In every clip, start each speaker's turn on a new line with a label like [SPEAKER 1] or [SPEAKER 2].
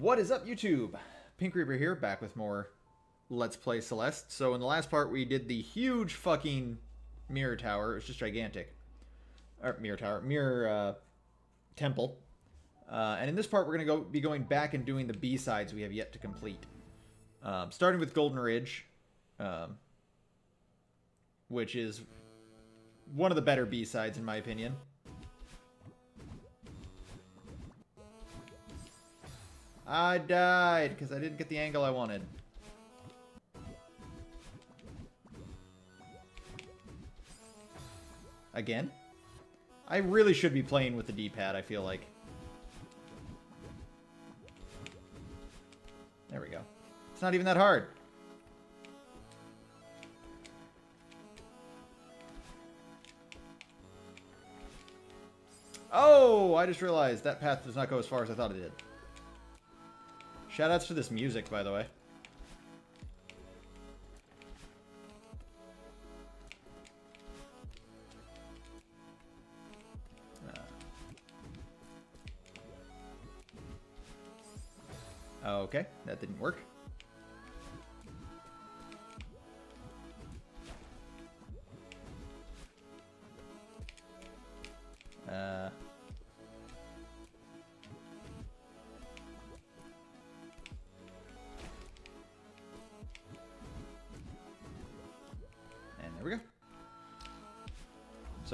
[SPEAKER 1] What is up, YouTube? Pink Reaper here, back with more Let's Play Celeste. So in the last part, we did the huge fucking mirror tower. It was just gigantic. Or mirror tower, mirror uh, temple. Uh, and in this part, we're going to go be going back and doing the B-sides we have yet to complete. Um, starting with Golden Ridge, um, which is one of the better B-sides in my opinion. I died because I didn't get the angle I wanted. Again? I really should be playing with the D-pad, I feel like. There we go. It's not even that hard. Oh, I just realized that path does not go as far as I thought it did. Shoutouts to this music, by the way. Uh, okay, that didn't work.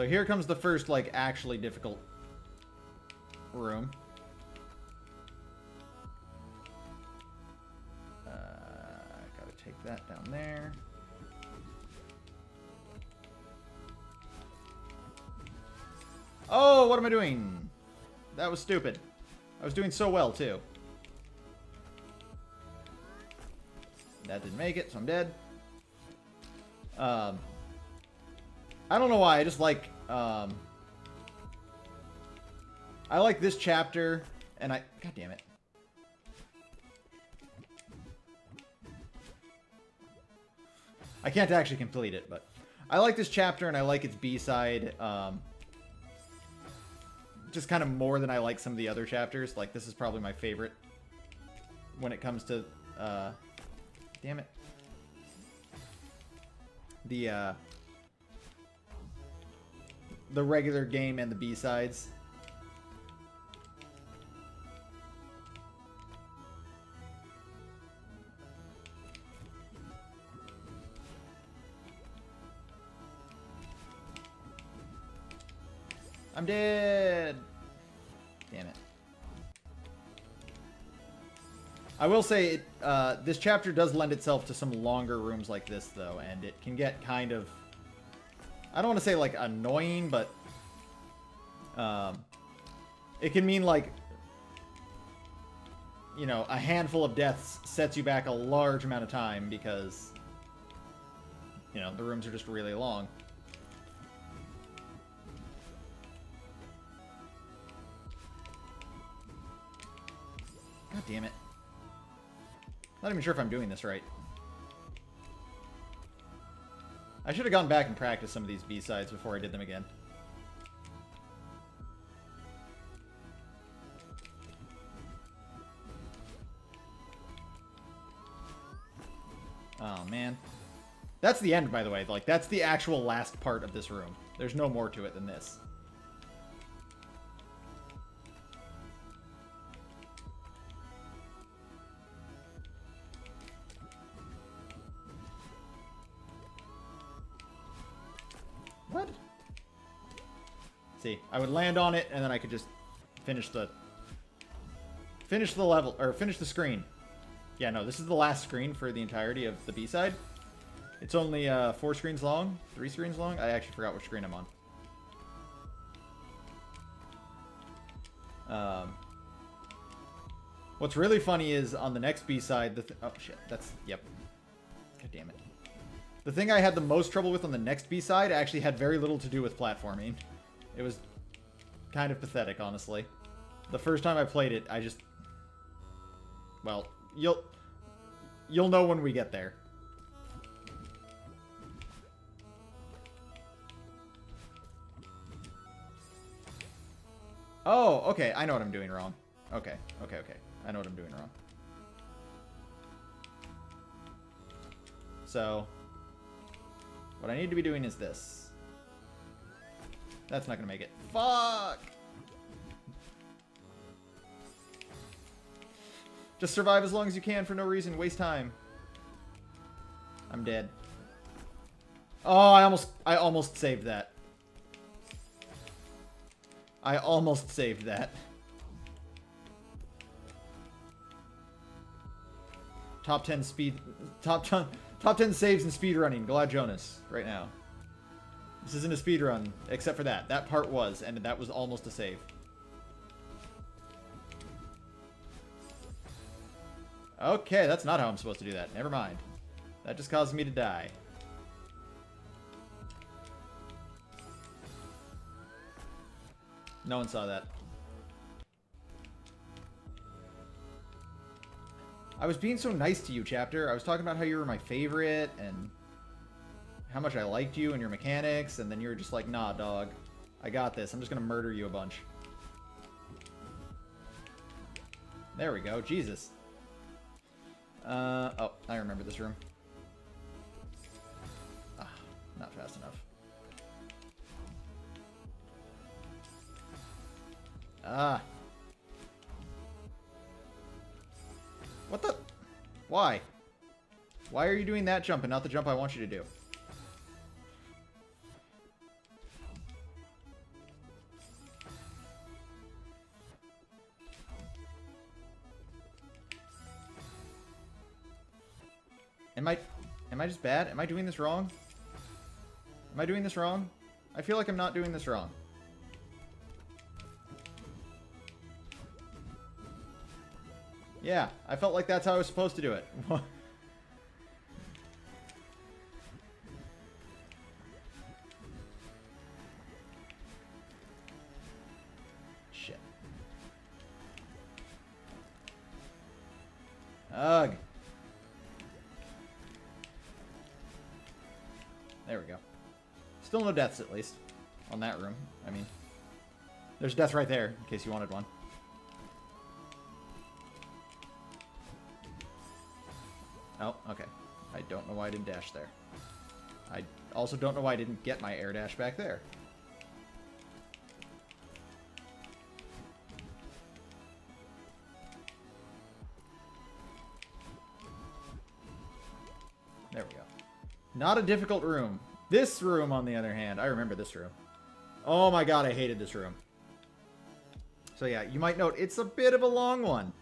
[SPEAKER 1] So here comes the first, like, actually difficult room. Uh, gotta take that down there. Oh, what am I doing? That was stupid. I was doing so well, too. That didn't make it, so I'm dead. Um, I don't know why, I just like, um, I like this chapter, and I, god damn it. I can't actually complete it, but I like this chapter, and I like its B-side, um, just kind of more than I like some of the other chapters. Like, this is probably my favorite when it comes to, uh, damn it. The, uh, the regular game and the B-sides. I'm dead. Damn it. I will say, it, uh, this chapter does lend itself to some longer rooms like this, though, and it can get kind of... I don't want to say, like, annoying, but... Um, it can mean, like... You know, a handful of deaths sets you back a large amount of time because... You know, the rooms are just really long. God damn it. Not even sure if I'm doing this right. I should have gone back and practiced some of these B-sides before I did them again. Oh, man. That's the end, by the way. Like, that's the actual last part of this room. There's no more to it than this. See, I would land on it, and then I could just finish the... Finish the level, or finish the screen. Yeah, no, this is the last screen for the entirety of the B-side. It's only uh, four screens long, three screens long. I actually forgot which screen I'm on. Um, what's really funny is on the next B-side, the... Th oh, shit, that's... Yep. God damn it. The thing I had the most trouble with on the next B-side actually had very little to do with platforming. It was kind of pathetic, honestly. The first time I played it, I just... Well, you'll... You'll know when we get there. Oh, okay, I know what I'm doing wrong. Okay, okay, okay. I know what I'm doing wrong. So, what I need to be doing is this. That's not to make it. Fuck! Just survive as long as you can for no reason. Waste time. I'm dead. Oh, I almost I almost saved that. I almost saved that. Top 10 speed top 10 top 10 saves in speed running. Glad Jonas right now. This isn't a speed run except for that. That part was and that was almost a save. Okay, that's not how I'm supposed to do that. Never mind. That just caused me to die. No one saw that. I was being so nice to you, Chapter. I was talking about how you were my favorite and how much I liked you and your mechanics, and then you were just like, nah, dog. I got this. I'm just to murder you a bunch. There we go. Jesus. Uh, oh, I remember this room. Ah, not fast enough. Ah. What the? Why? Why are you doing that jump and not the jump I want you to do? Am I just bad? Am I doing this wrong? Am I doing this wrong? I feel like I'm not doing this wrong. Yeah, I felt like that's how I was supposed to do it. no deaths, at least. On that room. I mean, there's death right there, in case you wanted one. Oh, okay. I don't know why I didn't dash there. I also don't know why I didn't get my air dash back there. There we go. Not a difficult room. This room, on the other hand, I remember this room. Oh my god, I hated this room. So yeah, you might note, it's a bit of a long one.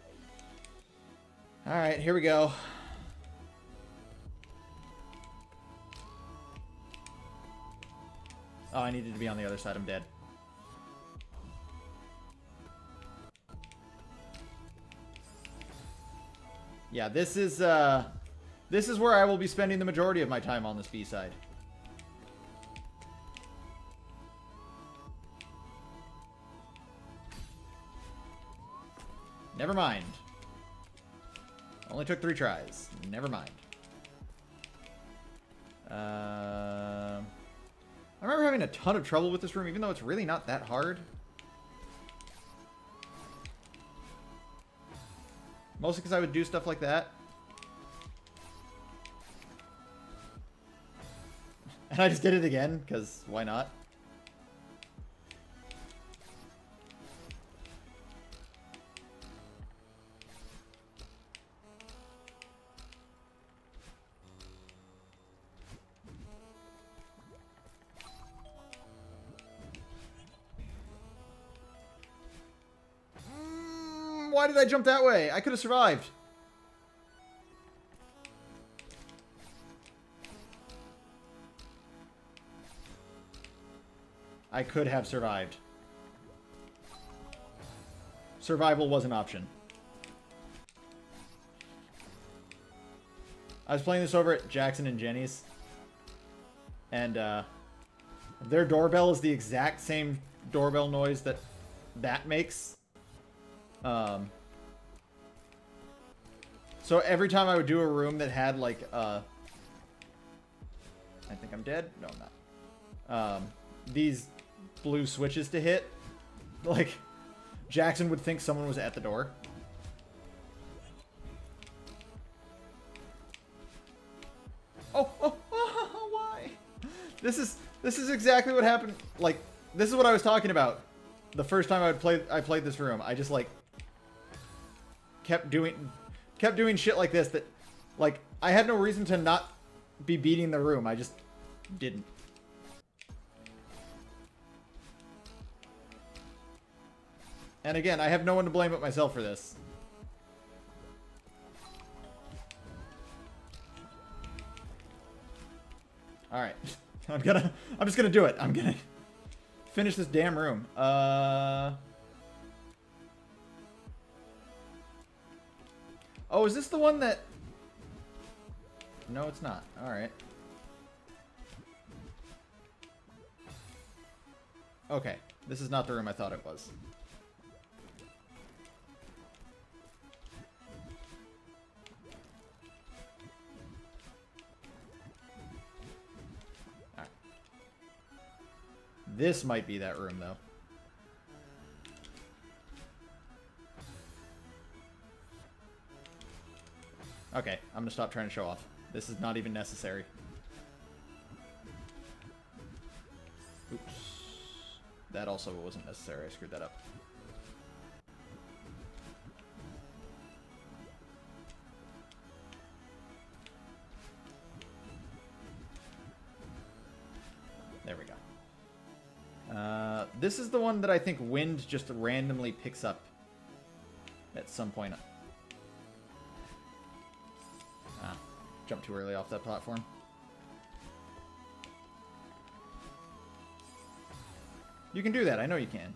[SPEAKER 1] Alright, here we go. Oh, I needed to be on the other side. I'm dead. Yeah, this is, uh... This is where I will be spending the majority of my time on this B-side. Never mind. Only took three tries. Never mind. Uh... I remember having a ton of trouble with this room, even though it's really not that hard. Mostly because I would do stuff like that. And I just did it again, because why not? Why did I jump that way? I could have survived. I could have survived. Survival was an option. I was playing this over at Jackson and Jenny's. And, uh, their doorbell is the exact same doorbell noise that that makes. Um, so every time I would do a room that had like, uh, I think I'm dead. No, I'm not. Um, these blue switches to hit, like Jackson would think someone was at the door. Oh, oh, oh, why? This is this is exactly what happened. Like this is what I was talking about. The first time I would play, I played this room. I just like kept doing kept doing shit like this that like I had no reason to not be beating the room. I just didn't. And again, I have no one to blame but myself for this. Alright. I'm gonna... I'm just gonna do it. I'm gonna finish this damn room. Uh... Oh, is this the one that... No, it's not. Alright. Okay. This is not the room I thought it was. This might be that room, though. Okay, I'm gonna stop trying to show off. This is not even necessary. Oops. That also wasn't necessary. I screwed that up. There we go. Uh, this is the one that I think wind just randomly picks up at some point. Jumped too early off that platform. You can do that. I know you can.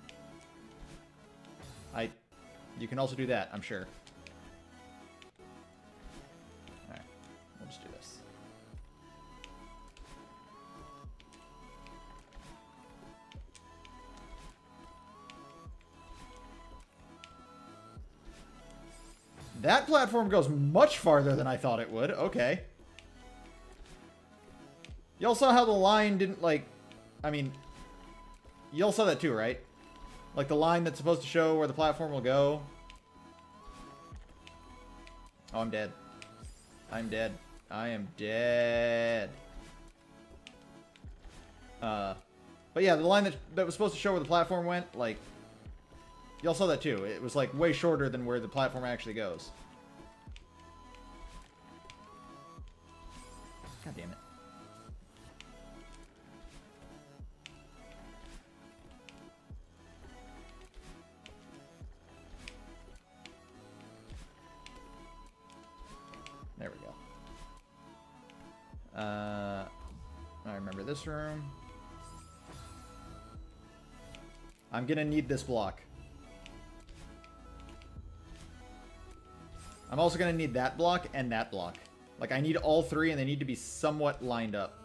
[SPEAKER 1] I... You can also do that, I'm sure. That platform goes much farther than I thought it would. Okay. Y'all saw how the line didn't, like... I mean... Y'all saw that too, right? Like the line that's supposed to show where the platform will go. Oh, I'm dead. I'm dead. I am dead. Uh, but yeah, the line that, that was supposed to show where the platform went, like, Y'all saw that too. It was like way shorter than where the platform actually goes. God damn it. There we go. Uh, I remember this room. I'm gonna need this block. I'm also to need that block and that block. Like, I need all three, and they need to be somewhat lined up.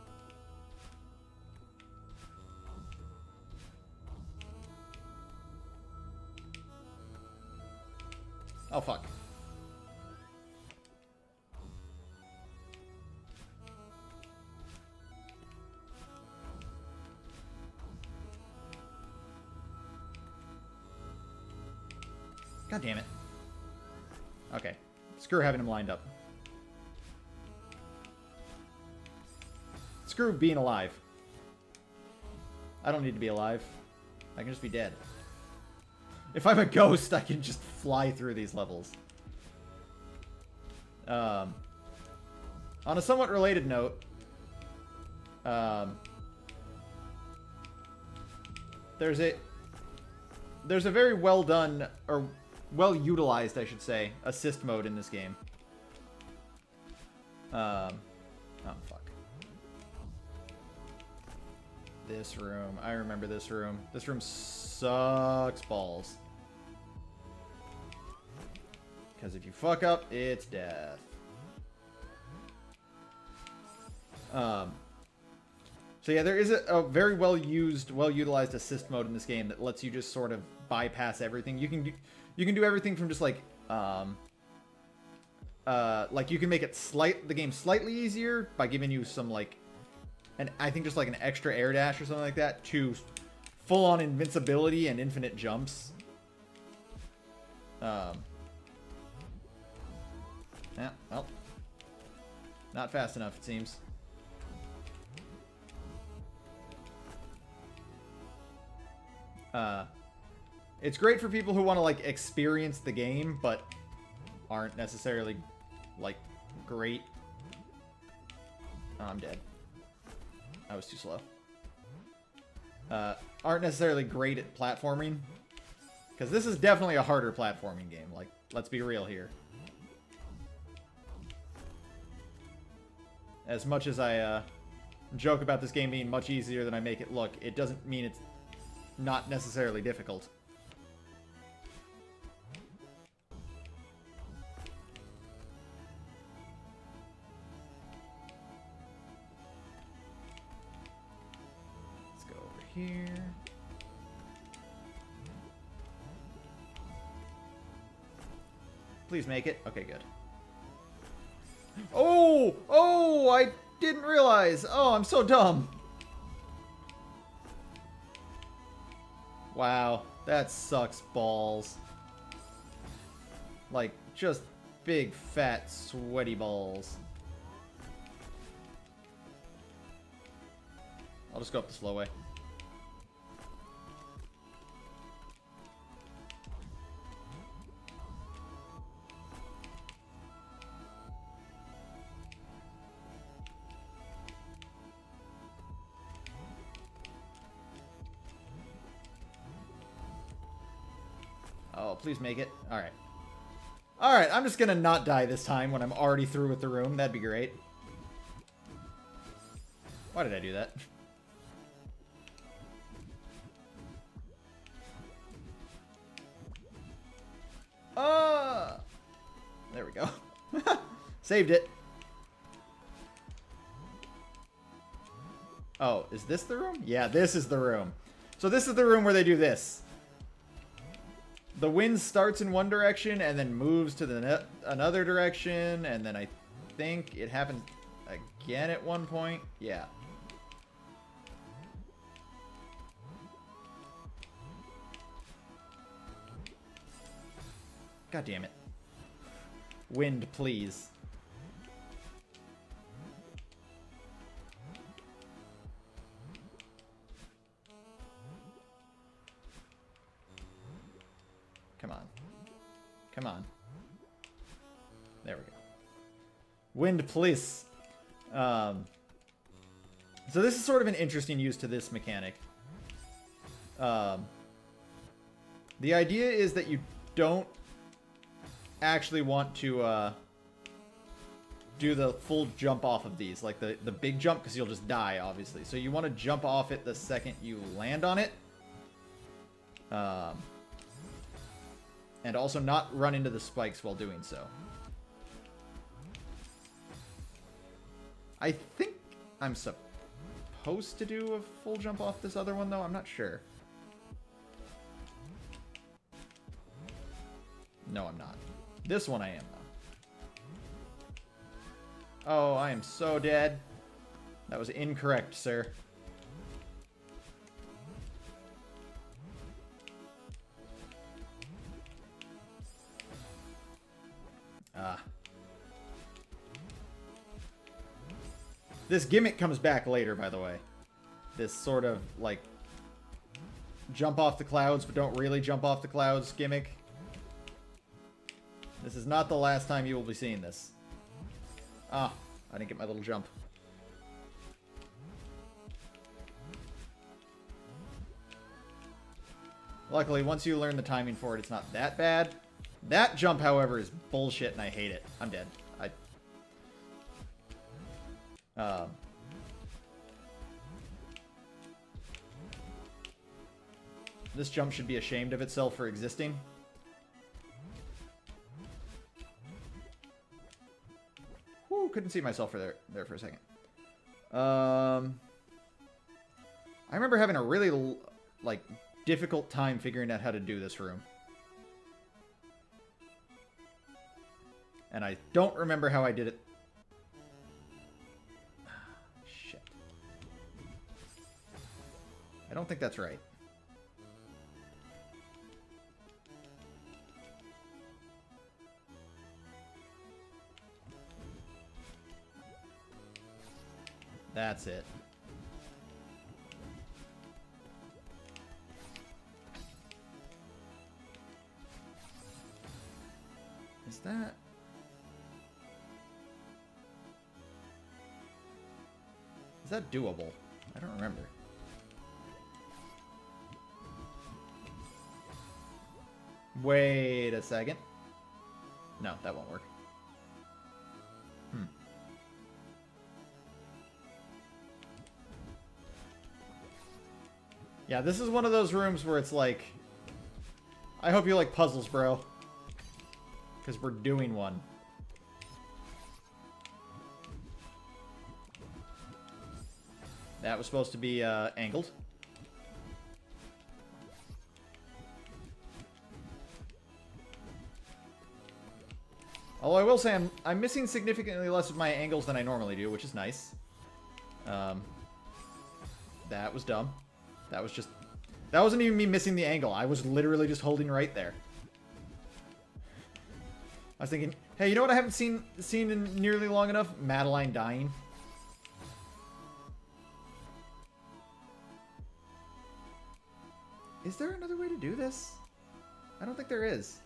[SPEAKER 1] Oh, fuck. God damn it. Okay. Screw having him lined up. Screw being alive. I don't need to be alive. I can just be dead. If I'm a ghost, I can just fly through these levels. Um, on a somewhat related note, um, there's a there's a very well done or well utilized, I should say, assist mode in this game. Um, oh fuck. This room, I remember this room. This room sucks balls. Because if you fuck up, it's death. Um, so yeah, there is a, a, very well used, well utilized assist mode in this game that lets you just sort of bypass everything. You can do, you can do everything from just like um uh like you can make it slight the game slightly easier by giving you some like and I think just like an extra air dash or something like that to full on invincibility and infinite jumps. Um, yeah, well, not fast enough it seems. Uh, it's great for people who want to like experience the game, but aren't necessarily like great. Oh, I'm dead. I was too slow. Uh, aren't necessarily great at platforming. Because this is definitely a harder platforming game. Like, let's be real here. As much as I uh, joke about this game being much easier than I make it look, it doesn't mean it's not necessarily difficult. Here. Please make it. Okay, good. Oh! Oh! I didn't realize! Oh, I'm so dumb! Wow, that sucks balls. Like, just big, fat, sweaty balls. I'll just go up the slow way. Please make it. Alright. Alright, I'm just gonna not die this time when I'm already through with the room. That'd be great. Why did I do that? Ah! There we go. Saved it. Oh, is this the room? Yeah, this is the room. So this is the room where they do this. The wind starts in one direction and then moves to the another direction, and then I think it happens again at one point. Yeah. God damn it. Wind, please. Come on. There we go. Wind, please. Um, so this is sort of an interesting use to this mechanic. Um, the idea is that you don't actually want to uh, do the full jump off of these, like the, the big jump, because you'll just die, obviously. So you want to jump off it the second you land on it. Um, and also not run into the spikes while doing so. I think I'm supposed to do a full jump off this other one, though. I'm not sure. No, I'm not. This one I am, though. Oh, I am so dead. That was incorrect, sir. This gimmick comes back later, by the way. This sort of, like, jump off the clouds, but don't really jump off the clouds gimmick. This is not the last time you will be seeing this. Ah, I didn't get my little jump. Luckily, once you learn the timing for it, it's not that bad. That jump, however, is bullshit and I hate it. I'm dead. Um... This jump should be ashamed of itself for existing. Whoo, couldn't see myself for there, there for a second. Um, I remember having a really, like, difficult time figuring out how to do this room. And I don't remember how I did it. don't think that's right. That's it. Is that... Is that doable? I don't remember. Wait a second. No, that won't work. Hmm. Yeah, this is one of those rooms where it's like... I hope you like puzzles, bro. Because we're doing one. That was supposed to be uh, angled. Although I will say I'm, I'm missing significantly less of my angles than I normally do, which is nice. Um, that was dumb. That was just... That wasn't even me missing the angle. I was literally just holding right there. I was thinking, hey, you know what I haven't seen seen in nearly long enough? Madeline dying. Is there another way to do this? I don't think there is.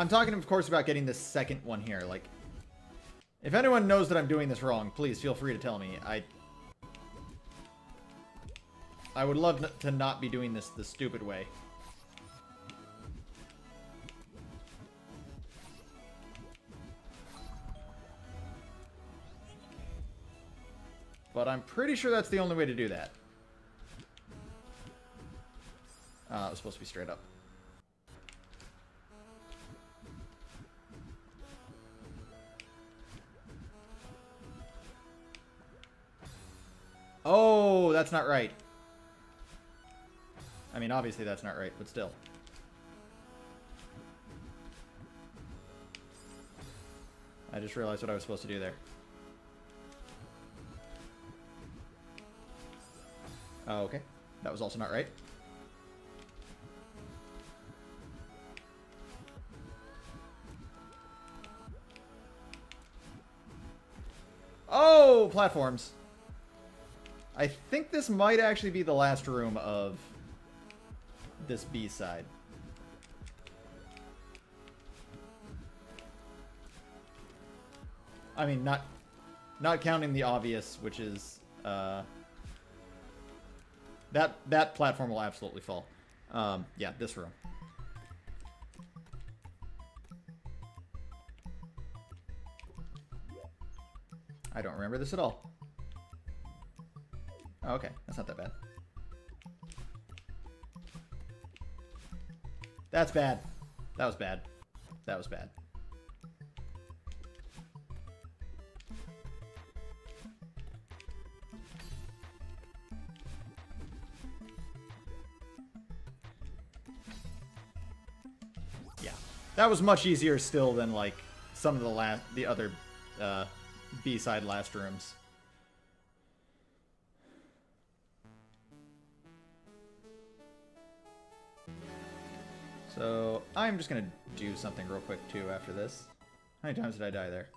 [SPEAKER 1] I'm talking, of course, about getting the second one here. Like, if anyone knows that I'm doing this wrong, please feel free to tell me. I I would love to not be doing this the stupid way. But I'm pretty sure that's the only way to do that. Uh, it was supposed to be straight up. Oh, that's not right. I mean, obviously that's not right, but still. I just realized what I was supposed to do there. Oh, okay. That was also not right. Oh, platforms. I think this might actually be the last room of this B-side. I mean, not not counting the obvious, which is uh, that that platform will absolutely fall. Um, yeah, this room. I don't remember this at all. Oh, okay, that's not that bad. That's bad. That was bad. That was bad. Yeah. That was much easier still than, like, some of the last, the other uh, B-side last rooms. So, I'm just gonna do something real quick, too, after this. How many times did I die there?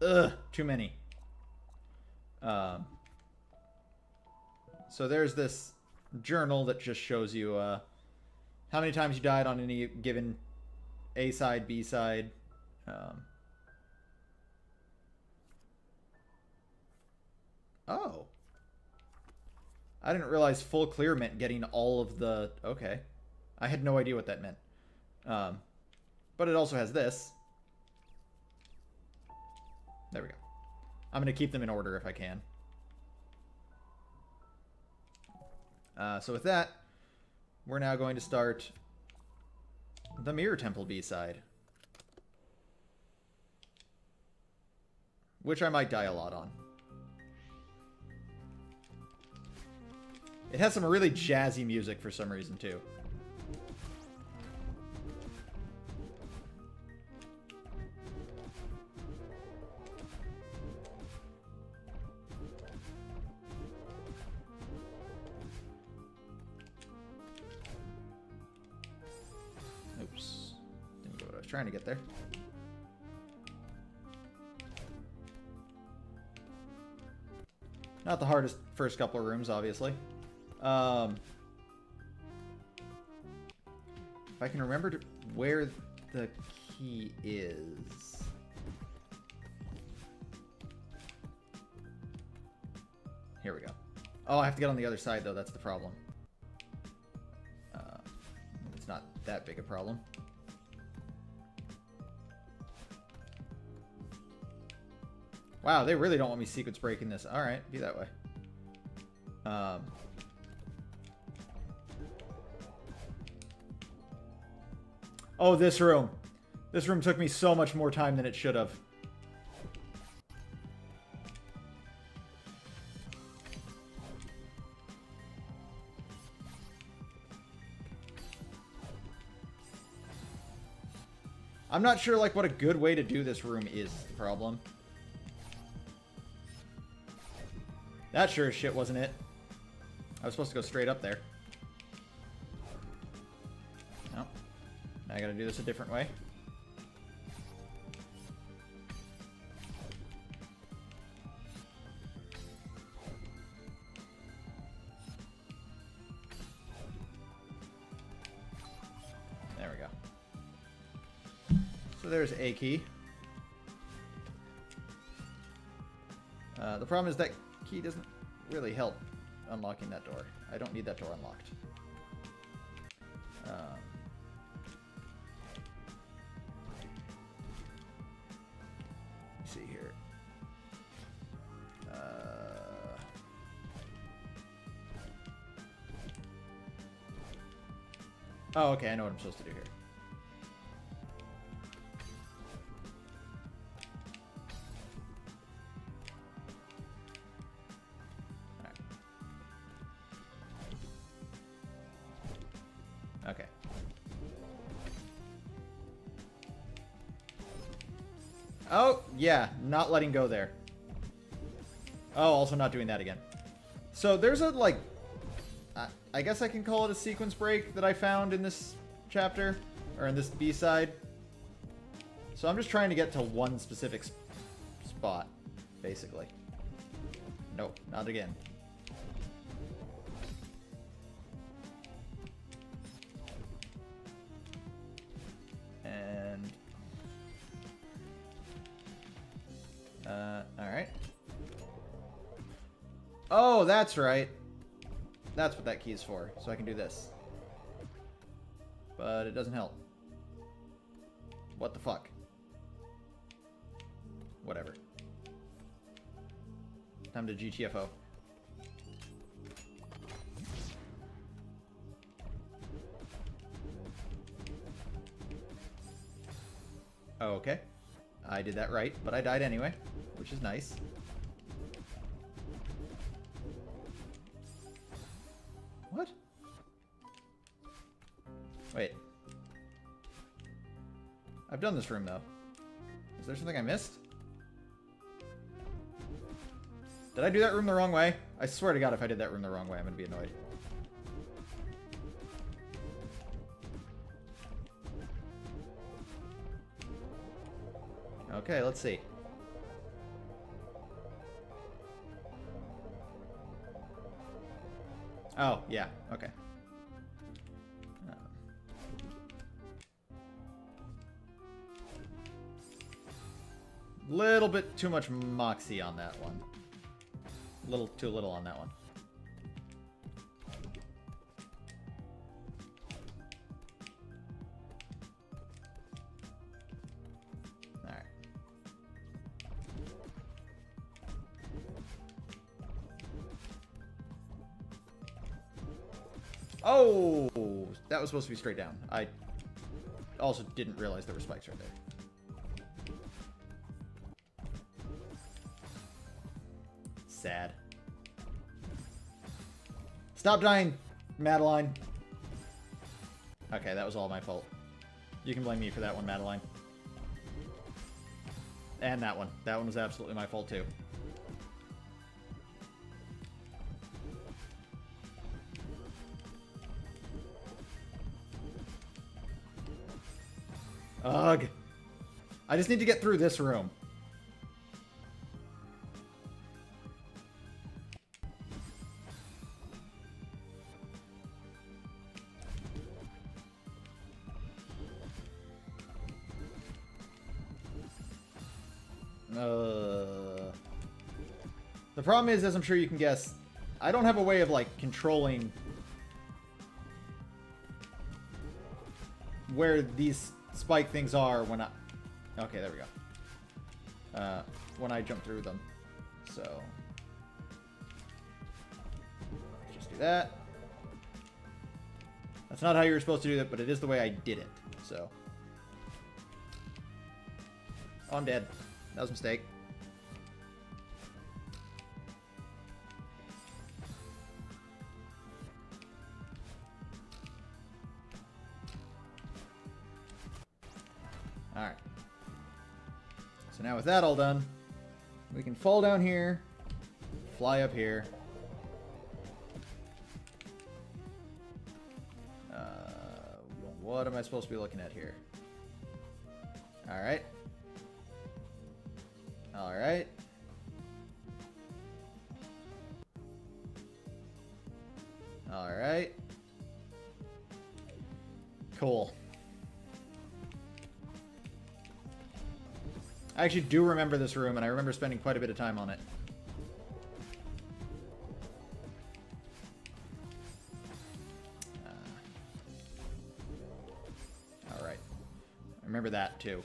[SPEAKER 1] Ugh, too many. Um, so there's this journal that just shows you uh, how many times you died on any given A side, B side. Um, oh. I didn't realize full clear meant getting all of the... Okay. I had no idea what that meant. Um, but it also has this. There we go. I'm going to keep them in order if I can. Uh, so with that, we're now going to start the Mirror Temple B-side. Which I might die a lot on. It has some really jazzy music for some reason, too. Oops. Didn't get what I was trying to get there. Not the hardest first couple of rooms, obviously. Um, if I can remember to, where the key is. Here we go. Oh, I have to get on the other side, though. That's the problem. Uh, it's not that big a problem. Wow, they really don't want me sequence breaking this. Alright, be that way. Um, oh, this room. This room took me so much more time than it should have. I'm not sure, like, what a good way to do this room is the problem. That sure as shit wasn't it. I was supposed to go straight up there. I gotta do this a different way. There we go. So there's a key. Uh, the problem is that key doesn't really help unlocking that door. I don't need that door unlocked. Um, oh, okay, I know what I'm supposed to do here. Okay. Oh, yeah, not letting go there. Oh, also not doing that again. So there's a, like, I, guess I can call it a sequence break that I found in this chapter, or in this B-side. So I'm just trying to get to one specific sp spot, basically. Nope, not again. And... Uh, alright. Oh, that's right. That's what that key is for, so I can do this. But it doesn't help. What the fuck? Whatever. Time to GTFO. Okay. I did that right, but I died anyway, which is nice. I've done this room, though. Is there something I missed? Did I do that room the wrong way? I swear to god if I did that room the wrong way, I'm gonna be annoyed. Okay, let's see. Oh, yeah, okay. Little bit too much moxie on that one. Little too little on that one. Oh! That was supposed to be straight down. I also didn't realize there were spikes right there. Sad. Stop dying, Madeline. Okay, that was all my fault. You can blame me for that one, Madeline. And that one. That one was absolutely my fault, too. Ugh. I just need to get through this room. Problem is, as I'm sure you can guess, I don't have a way of, like, controlling where these spike things are when I... Okay, there we go. Uh, when I jump through them. So... Just do that. That's not how you were supposed to do that, but it is the way I did it. So... Oh, I'm dead. That was a mistake. With that all done, we can fall down here, fly up here. Uh, what am I supposed to be looking at here? Alright. Alright. Alright. Cool. I actually do remember this room, and I remember spending quite a bit of time on it. Uh, Alright. I remember that, too.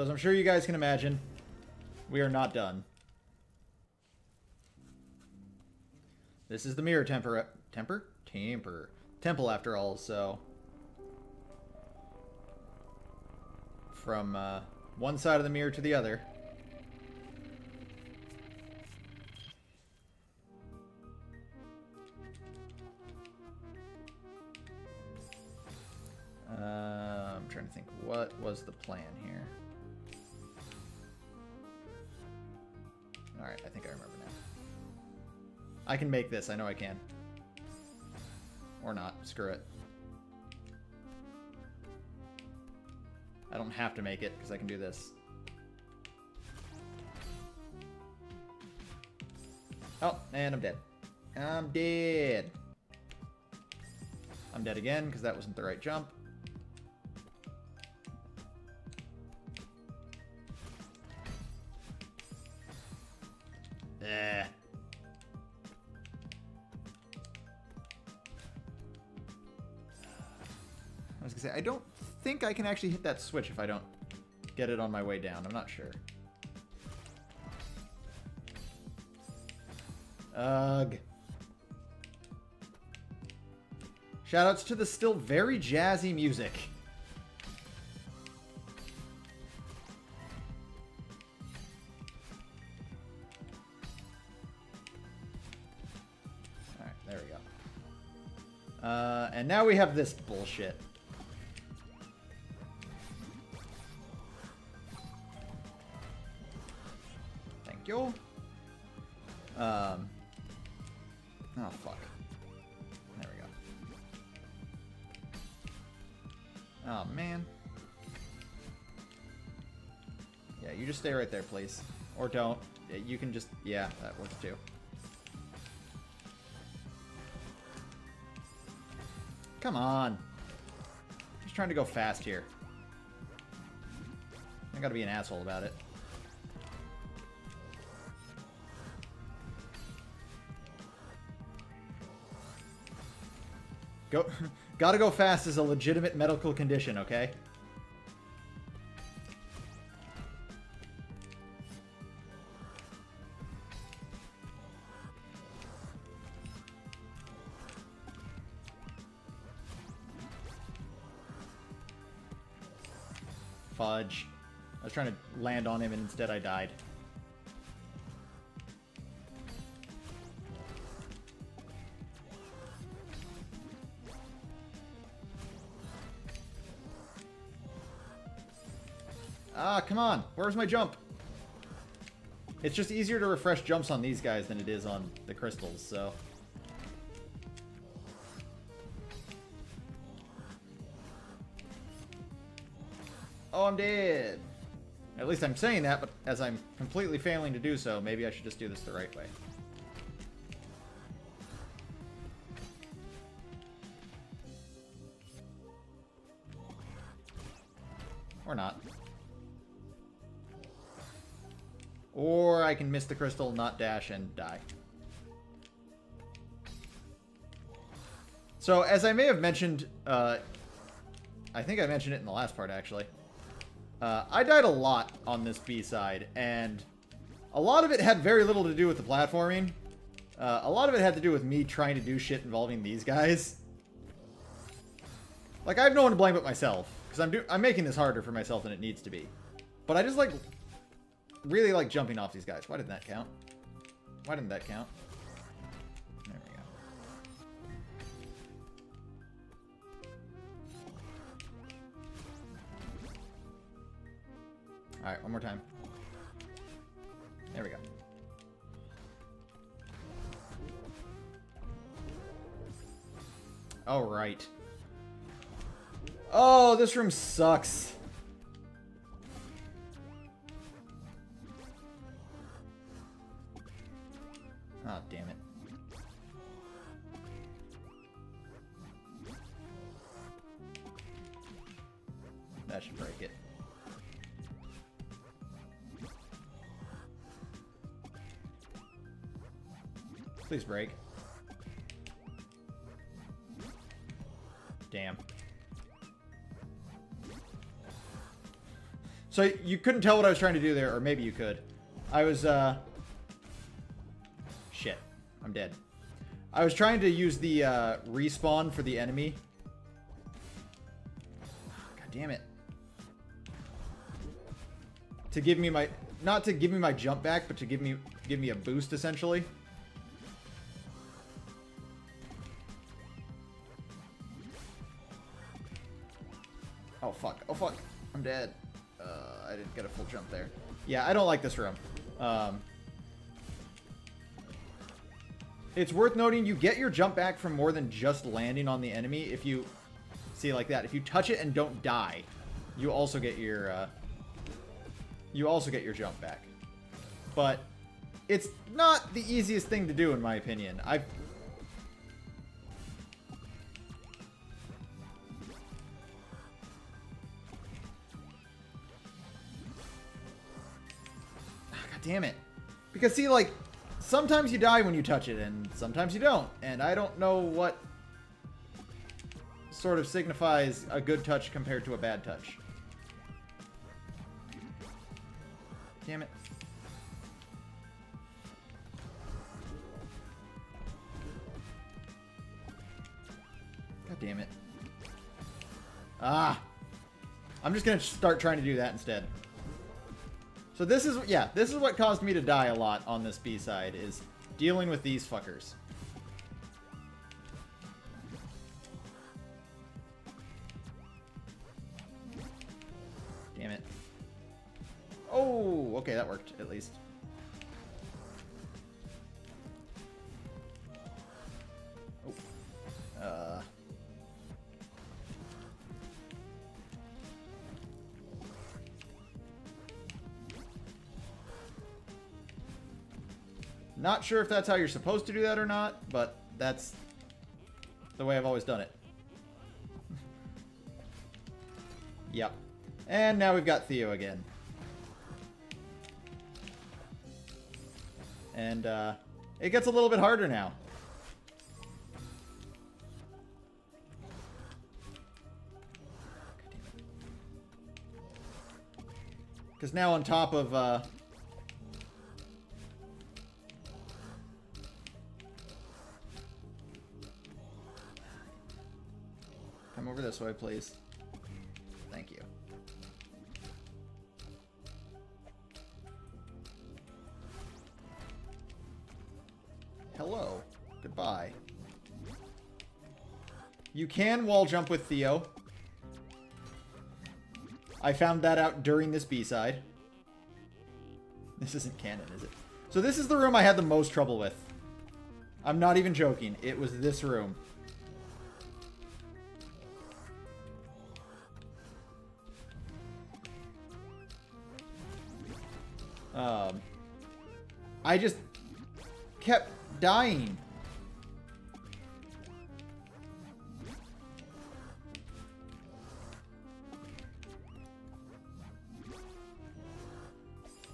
[SPEAKER 1] As I'm sure you guys can imagine, we are not done. This is the mirror temper temper temper temple after all, so from uh, one side of the mirror to the other. Uh, I'm trying to think, what was the plan here? Alright, I think I remember now. I can make this, I know I can. Or not, screw it. I don't have to make it, because I can do this. Oh, and I'm dead. I'm dead. I'm dead again, because that wasn't the right jump. Can actually hit that switch if I don't get it on my way down. I'm not sure. Ugh. Shoutouts to the still very jazzy music. Alright, there we go. Uh, and now we have this bullshit. Stay right there, please. Or don't. You can just... Yeah, that works too. Come on. Just trying to go fast here. I gotta be an asshole about it. Go, gotta go fast is a legitimate medical condition, okay? Was trying to land on him and instead I died. Ah, come on. Where's my jump? It's just easier to refresh jumps on these guys than it is on the crystals, so... Oh, I'm dead. At least I'm saying that, but as I'm completely failing to do so, maybe I should just do this the right way. Or not. Or I can miss the crystal, not dash, and die. So, as I may have mentioned, uh, I think I mentioned it in the last part, actually. Uh, I died a lot on this B-side, and a lot of it had very little to do with the platforming. Uh, a lot of it had to do with me trying to do shit involving these guys. Like, I have no one to blame but myself, because I'm, I'm making this harder for myself than it needs to be. But I just, like, really like jumping off these guys. Why didn't that count? Why didn't that count? Alright, one more time. There we go. All right. Oh, this room sucks. Oh, damn it. That should break Please break. Damn. So you couldn't tell what I was trying to do there, or maybe you could. I was, uh... Shit. I'm dead. I was trying to use the, uh, respawn for the enemy. God damn it. To give me my... Not to give me my jump back, but to give me give me a boost, essentially. Fuck. Oh, fuck. I'm dead. Uh, I didn't get a full jump there. Yeah, I don't like this room. Um, it's worth noting you get your jump back from more than just landing on the enemy. If you see like that, if you touch it and don't die, you also get your uh, you also get your jump back. But it's not the easiest thing to do in my opinion. I've damn it. Because see, like, sometimes you die when you touch it, and sometimes you don't. And I don't know what sort of signifies a good touch compared to a bad touch. Damn it. God damn it. Ah! I'm just gonna start trying to do that instead. So this is, yeah, this is what caused me to die a lot on this B-side, is dealing with these fuckers. Damn it. Oh, okay, that worked, at least. Not sure if that's how you're supposed to do that or not, but that's the way I've always done it. yep. And now we've got Theo again. And uh, it gets a little bit harder now. Because now on top of uh, over this way, please. Thank you. Hello. Goodbye. You can wall jump with Theo. I found that out during this B-side. This isn't canon, is it? So this is the room I had the most trouble with. I'm not even joking. It was this room. Um, I just kept dying.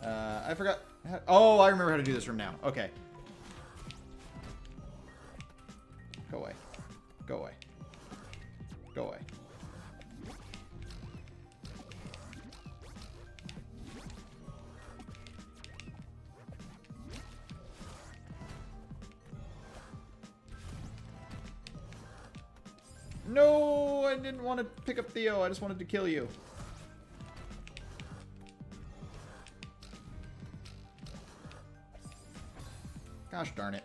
[SPEAKER 1] Uh, I forgot. Oh, I remember how to do this room now. Okay. Theo. I just wanted to kill you. Gosh darn it.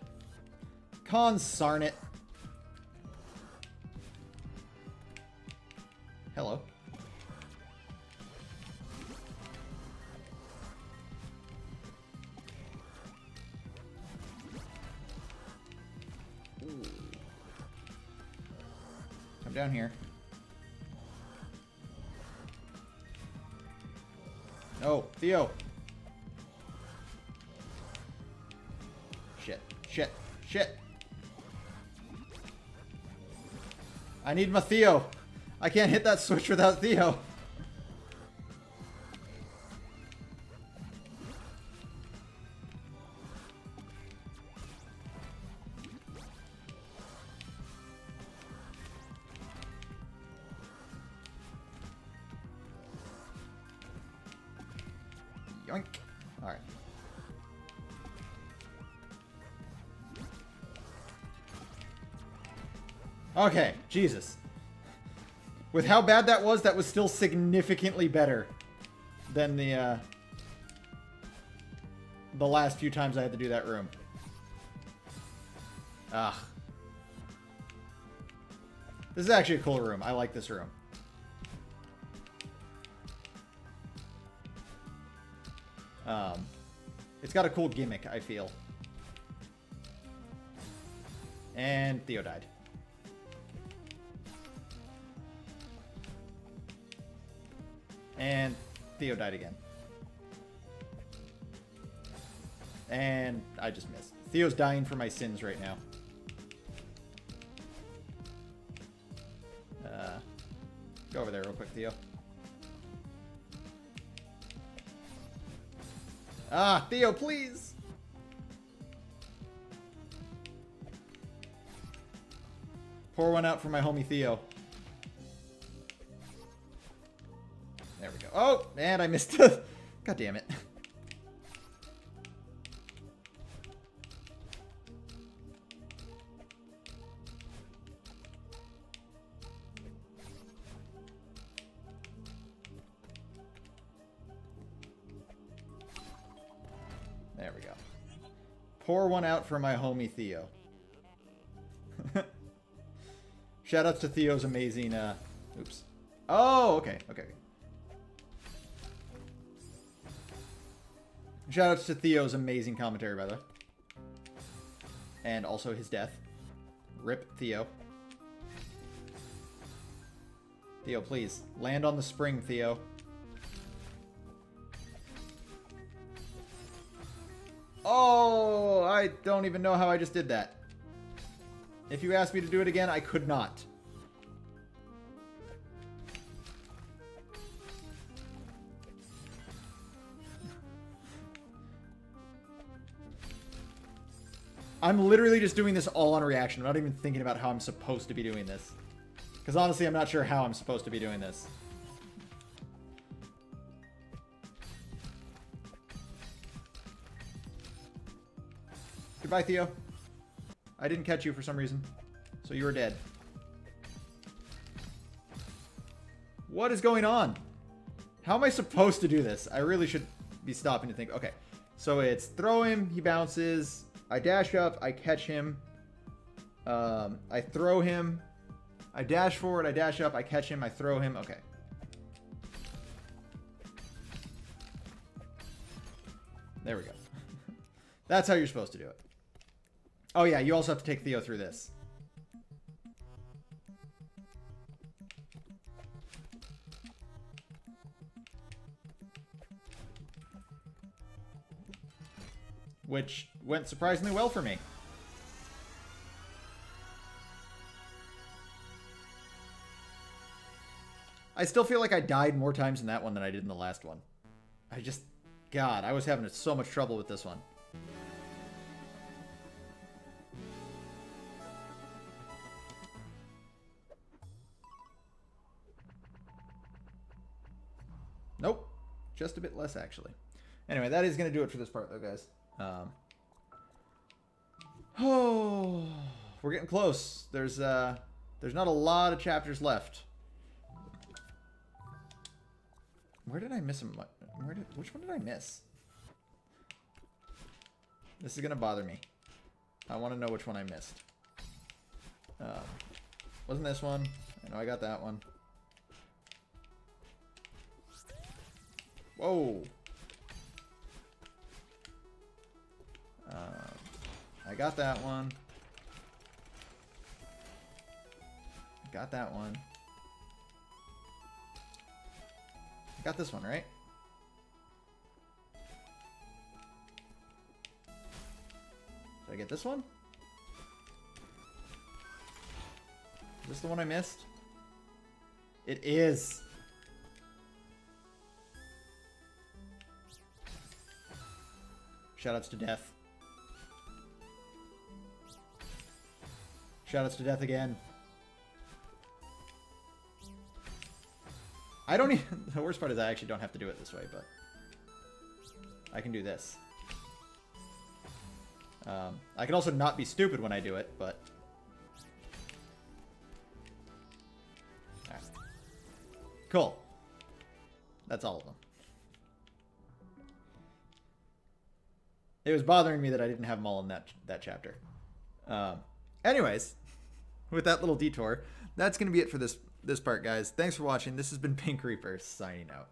[SPEAKER 1] Consarn it. Hello. Ooh. Come down here. Shit, shit, shit. I need my Theo. I can't hit that switch without Theo. Jesus. With how bad that was, that was still significantly better than the, uh, the last few times I had to do that room. Ugh. This is actually a cool room. I like this room. Um, it's got a cool gimmick, I feel. And Theo died. And Theo died again. And I just missed. Theo's dying for my sins right now. Uh, go over there real quick, Theo. Ah, Theo, please! Pour one out for my homie Theo. Oh, man, I missed it. God damn it. There we go. Pour one out for my homie Theo. Shout Shoutouts to Theo's amazing, uh... Oops. Oh, okay, okay. Shoutouts to Theo's amazing commentary, by the way. And also his death. Rip Theo. Theo, please. Land on the spring, Theo. Oh, I don't even know how I just did that. If you asked me to do it again, I could not. I'm literally just doing this all on reaction. I'm not even thinking about how I'm supposed to be doing this. Because honestly, I'm not sure how I'm supposed to be doing this. Goodbye, Theo. I didn't catch you for some reason. So you are dead. What is going on? How am I supposed to do this? I really should be stopping to think. Okay. So it's throw him, he bounces. I dash up, I catch him. Um, I throw him. I dash forward, I dash up, I catch him, I throw him. Okay. There we go. That's how you're supposed to do it. Oh yeah, you also have to take Theo through this. which went surprisingly well for me. I still feel like I died more times in that one than I did in the last one. I just... God, I was having so much trouble with this one. Nope. Just a bit less, actually. Anyway, that is going to do it for this part, though, guys. Um, oh, we're getting close. There's uh, there's not a lot of chapters left. Where did I miss him? Where did? Which one did I miss? This is gonna bother me. I want to know which one I missed. Um, wasn't this one? I know I got that one. Whoa. Um, I got that one. Got that one. Got this one, right? Did I get this one? Is this the one I missed? It is. Shoutouts to death. Shoutouts to death again. I don't even... The worst part is I actually don't have to do it this way, but... I can do this. Um, I can also not be stupid when I do it, but... Alright. Cool. That's all of them. It was bothering me that I didn't have them all in that, that chapter. Um, anyways, with that little detour, that's going to be it for this this part, guys. Thanks for watching. This has been Pink Reaper signing out.